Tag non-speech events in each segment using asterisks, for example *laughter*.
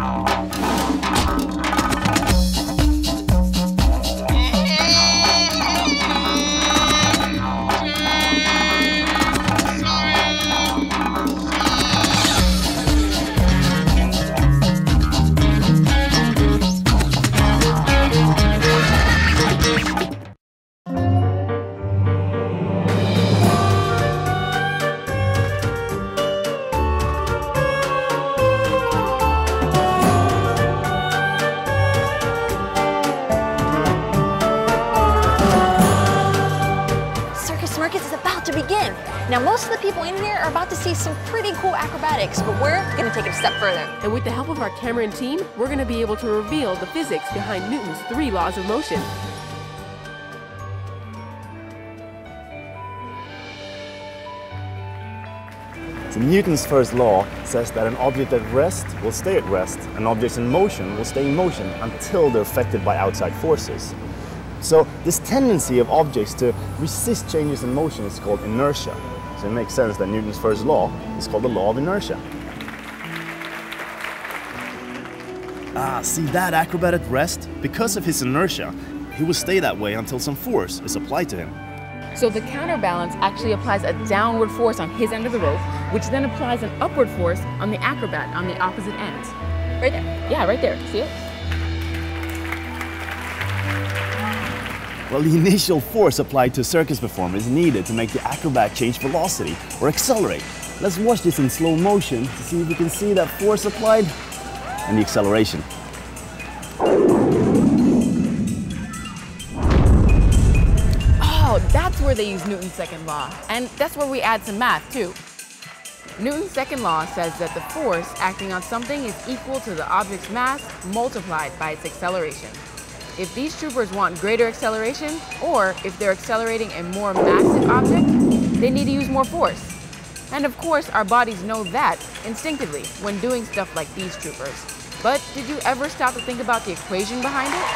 No. Now, most of the people in here are about to see some pretty cool acrobatics, but we're gonna take it a step further. And with the help of our Cameron team, we're going to be able to reveal the physics behind Newton's three laws of motion. So Newton's first law says that an object at rest will stay at rest, and objects in motion will stay in motion until they're affected by outside forces. So this tendency of objects to resist changes in motion is called inertia. So it makes sense that Newton's first law is called the law of inertia. Ah, see that acrobat at rest? Because of his inertia, he will stay that way until some force is applied to him. So the counterbalance actually applies a downward force on his end of the rope, which then applies an upward force on the acrobat on the opposite end. Right there. Yeah, right there. See it? Well, the initial force applied to a circus performer is needed to make the acrobat change velocity or accelerate. Let's watch this in slow motion to see if we can see that force applied and the acceleration. Oh, that's where they use Newton's second law. And that's where we add some math, too. Newton's second law says that the force acting on something is equal to the object's mass multiplied by its acceleration. If these troupers want greater acceleration, or if they're accelerating a more massive object, they need to use more force. And of course, our bodies know that instinctively when doing stuff like these troupers. But did you ever stop to think about the equation behind it?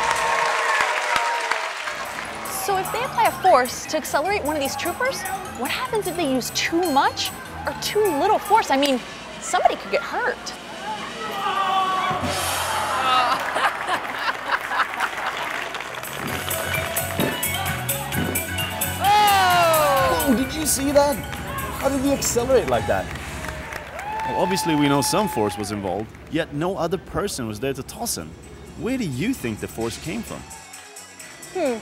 So if they apply a force to accelerate one of these troupers, what happens if they use too much or too little force? I mean, somebody could get hurt. Did you see that? How did he accelerate like that? Well, obviously we know some force was involved, yet no other person was there to toss him. Where do you think the force came from? Hmm.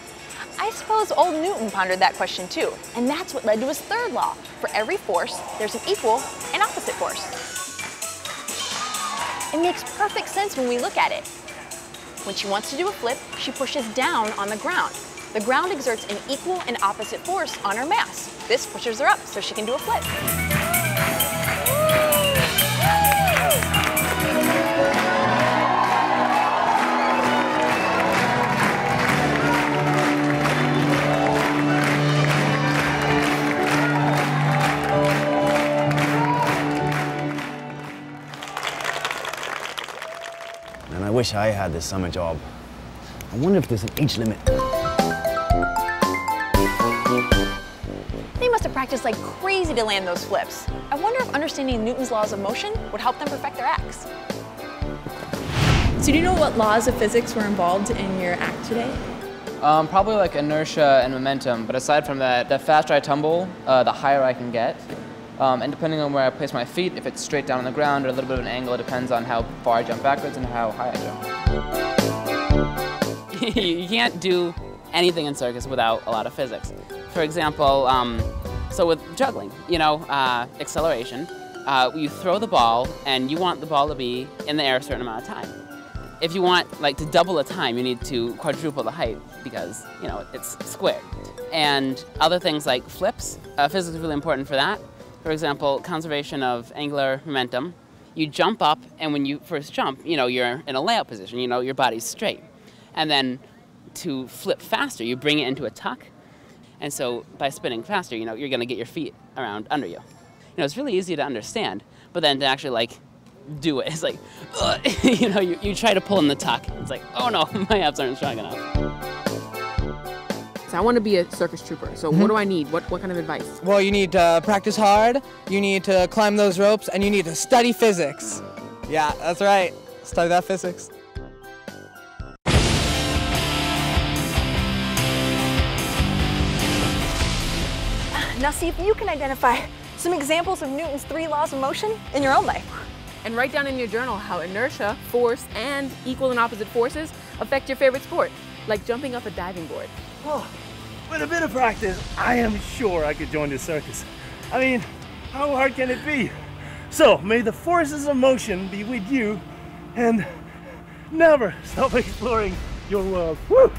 I suppose old Newton pondered that question too, and that's what led to his third law. For every force, there's an equal and opposite force. It makes perfect sense when we look at it. When she wants to do a flip, she pushes down on the ground. The ground exerts an equal and opposite force on her mass. This pushes her up so she can do a flip. Man, I wish I had this summer job. I wonder if there's an age limit. They must have practiced like crazy to land those flips. I wonder if understanding Newton's laws of motion would help them perfect their acts. So do you know what laws of physics were involved in your act today? Um, probably like inertia and momentum, but aside from that, the faster I tumble, uh, the higher I can get. Um, and depending on where I place my feet, if it's straight down on the ground or a little bit of an angle, it depends on how far I jump backwards and how high I jump. *laughs* you can't do anything in circus without a lot of physics. For example, um, so with juggling, you know, uh, acceleration, uh, you throw the ball and you want the ball to be in the air a certain amount of time. If you want like to double the time, you need to quadruple the height because you know it's squared. And other things like flips, uh, physics is really important for that. For example, conservation of angular momentum. You jump up, and when you first jump, you know you're in a layout position. You know your body's straight, and then to flip faster, you bring it into a tuck. And so by spinning faster, you know you're going to get your feet around under you. You know it's really easy to understand, but then to actually like do it. *laughs* It's like, ugh, *laughs* you know, you, you try to pull in the tuck. It's like, oh no, *laughs* my abs aren't strong enough. So I want to be a circus trouper. So what do mm-hmm. I need? What, what kind of advice? Well, you need to practice hard, you need to climb those ropes, and you need to study physics. Yeah, that's right. study that physics. Now see if you can identify some examples of Newton's three laws of motion in your own life. And write down in your journal how inertia, force, and equal and opposite forces affect your favorite sport, like jumping off a diving board. Oh, with a bit of practice, I am sure I could join the circus. I mean, how hard can it be? So, may the forces of motion be with you and never stop exploring your world. Woo!